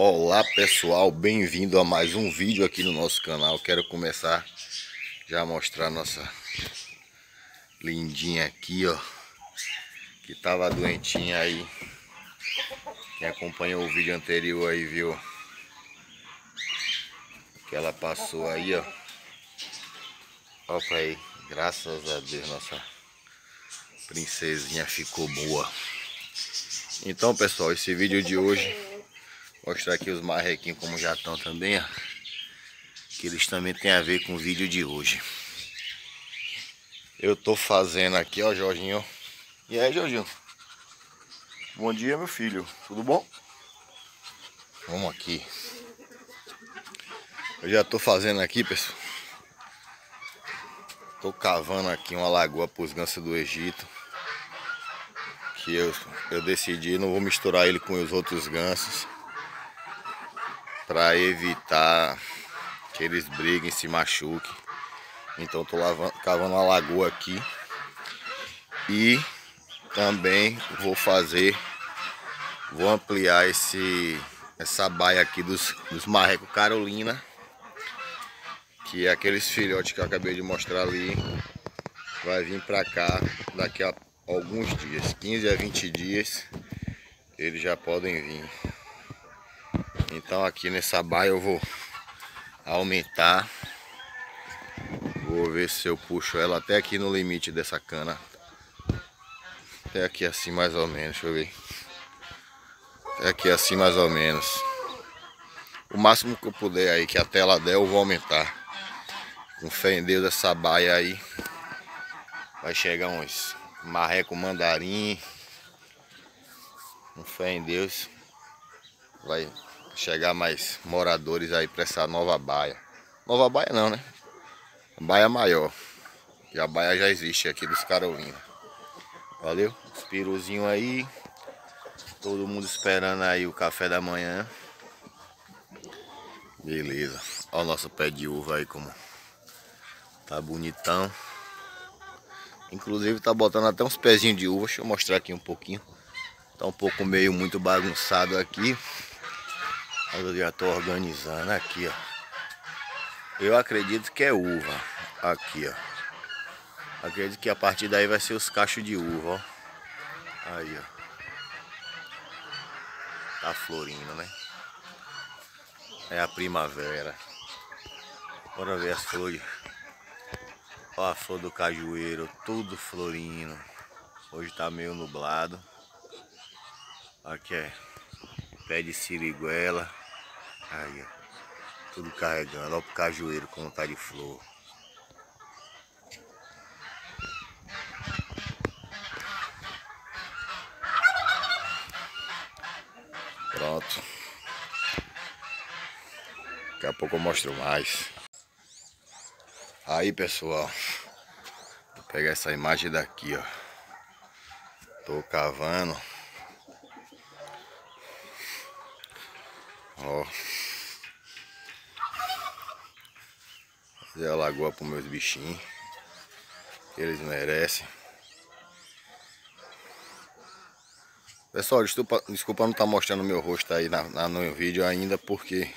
Olá pessoal, bem-vindo a mais um vídeo aqui no nosso canal. Quero começar já a mostrar nossa lindinha aqui, ó. Que tava doentinha aí. Quem acompanhou o vídeo anterior aí viu que ela passou aí, ó. Olha aí, graças a Deus nossa princesinha ficou boa. Então pessoal, esse vídeo de hoje Mostrar aqui os marrequinhos como já estão também, ó. Que eles também tem a ver com o vídeo de hoje. Eu tô fazendo aqui, ó, Jorginho. E aí, Jorginho? Bom dia, meu filho. Tudo bom? Vamos aqui. Eu já tô fazendo aqui, pessoal. Tô cavando aqui uma lagoa para os gansos do Egito. Que eu, eu decidi, não vou misturar ele com os outros gansos para evitar que eles briguem, se machuquem. Então estou cavando uma lagoa aqui e também vou fazer, vou ampliar esse essa baia aqui dos, dos marreco Carolina, que é aqueles filhotes que eu acabei de mostrar ali, vai vir para cá daqui a alguns dias, 15 a 20 dias, eles já podem vir. Então aqui nessa baia eu vou aumentar. Vou ver se eu puxo ela até aqui no limite dessa cana. Até aqui assim mais ou menos, deixa eu ver. Até aqui assim mais ou menos. O máximo que eu puder aí, que a tela der, eu vou aumentar. Com fé em Deus, essa baia aí vai chegar uns marreco mandarim. Com fé em Deus, vai chegar mais moradores aí para essa nova baia. Nova baia não, né? Baia maior. E a baia já existe aqui dos Carolina. Valeu? Os piruzinhos aí. Todo mundo esperando aí o café da manhã. Beleza. Olha o nosso pé de uva aí como tá bonitão. Inclusive tá botando até uns pezinhos de uva. Deixa eu mostrar aqui um pouquinho. Tá um pouco meio muito bagunçado aqui. Mas eu já estou organizando aqui, ó. Eu acredito que é uva. Aqui, ó. Acredito que a partir daí vai ser os cachos de uva, ó. Aí, ó. Tá florindo, né? É a primavera. Bora ver as flores. Ó a flor do cajueiro, tudo florindo. Hoje tá meio nublado. Aqui é pé de siriguela. Aí, ó. Tudo carregando. Olha o cajueiro como tá de flor. Pronto. Daqui a pouco eu mostro mais. Aí, pessoal. Vou pegar essa imagem daqui, ó. Tô cavando. Ó. Fazer a lagoa para meus bichinhos. Que eles merecem. Pessoal, desculpa, desculpa não estar tá mostrando meu rosto aí na, na, no vídeo ainda, porque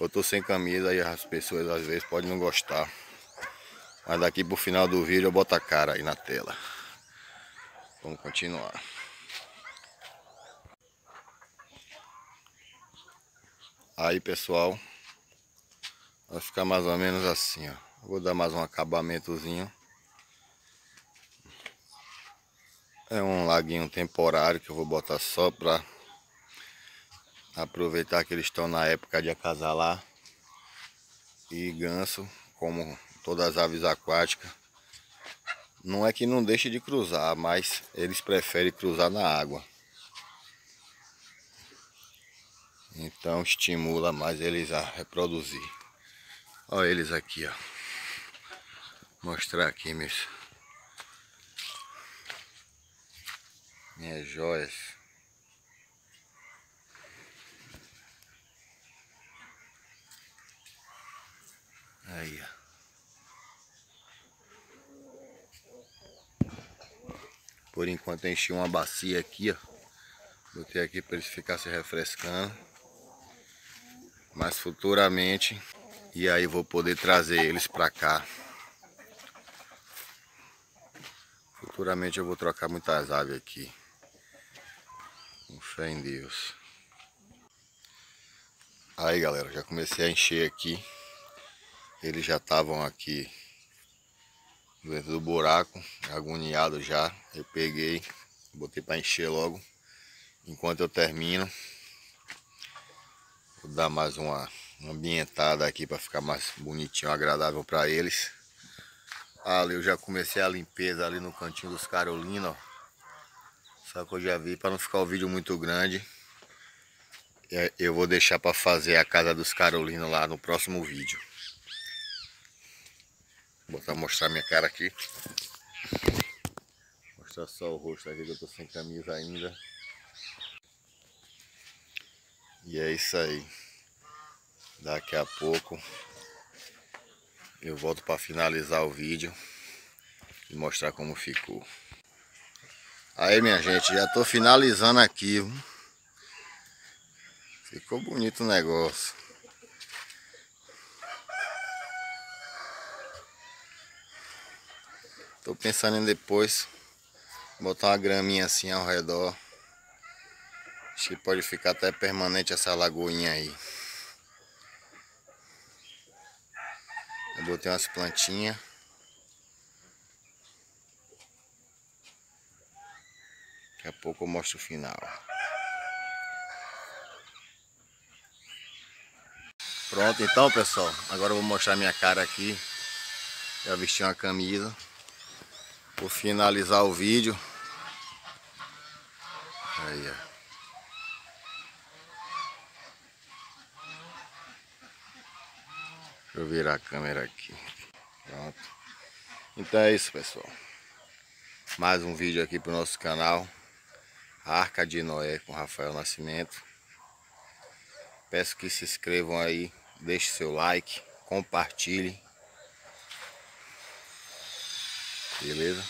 eu tô sem camisa e as pessoas às vezes podem não gostar. Mas daqui pro final do vídeo eu boto a cara aí na tela. Vamos continuar. Aí pessoal, vai ficar mais ou menos assim, ó. Vou dar mais um acabamentozinho. É um laguinho temporário que eu vou botar só para aproveitar que eles estão na época de acasalar. E ganso, como todas as aves aquáticas, não é que não deixe de cruzar, mas eles preferem cruzar na água. Então estimula mais eles a reproduzir. Olha eles aqui, ó. Mostrar aqui, meus. Minhas joias. Aí, ó. Por enquanto enchi uma bacia aqui, ó. Botei aqui para eles ficar se refrescando. Mas futuramente, e aí vou poder trazer eles pra cá. Futuramente eu vou trocar muitas aves aqui. Com fé em Deus. Aí galera, já comecei a encher aqui. Eles já estavam aqui dentro do buraco, agoniado já. Eu peguei, botei para encher logo. Enquanto eu termino, dar mais uma, ambientada aqui para ficar mais bonitinho, agradável para eles. Ali eu já comecei a limpeza ali no cantinho dos Carolinos, ó. Só que eu já vi para não ficar o vídeo muito grande. É, eu vou deixar para fazer a casa dos Carolinos lá no próximo vídeo. Vou botar mostrar minha cara aqui. Mostrar só o rosto aqui que eu tô sem camisa ainda. E é isso aí. Daqui a pouco eu volto para finalizar o vídeo e mostrar como ficou. Aí minha gente, já tô finalizando aqui. Ficou bonito o negócio. Tô pensando em depois botar uma graminha assim ao redor. Acho que pode ficar até permanente essa lagoinha aí. Eu botei umas plantinhas. Daqui a pouco eu mostro o final. Pronto, então pessoal, agora eu vou mostrar minha cara aqui. Já vesti uma camisa. Vou finalizar o vídeo. Aí, ó. Deixa eu virar a câmera aqui. Pronto. Então é isso, pessoal. Mais um vídeo aqui pro nosso canal. Arca de Noé com Rafael Nascimento. Peço que se inscrevam aí, deixe seu like, compartilhe. Beleza?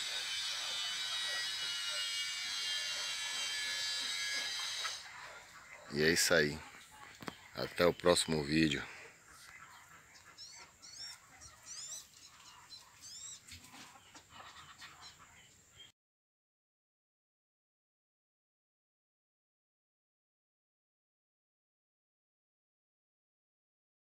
E é isso aí. Até o próximo vídeo.